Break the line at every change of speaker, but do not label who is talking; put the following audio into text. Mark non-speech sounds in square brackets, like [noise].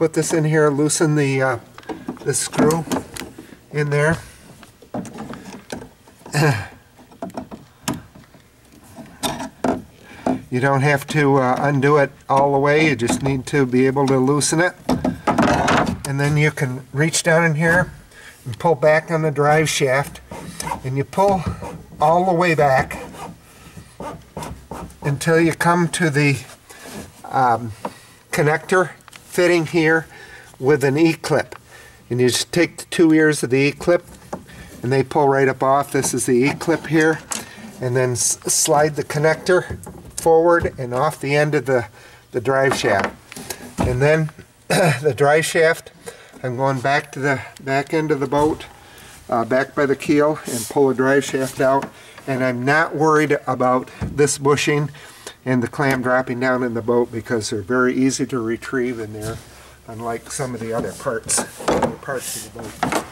put this in here, loosen the, uh, the screw in there. You don't have to uh, undo it all the way, you just need to be able to loosen it. And then you can reach down in here and pull back on the drive shaft, and you pull all the way back until you come to the um, connector fitting here with an E-clip. And you just take the two ears of the E-clip and they pull right up off. This is the E-clip here. And then slide the connector forward and off the end of the, the drive shaft. And then [clears throat] the drive shaft, I'm going back to the back end of the boat, uh, back by the keel and pull the drive shaft out. And I'm not worried about this bushing and the clam dropping down in the boat because they're very easy to retrieve in there, unlike some of the other parts, other parts of the boat.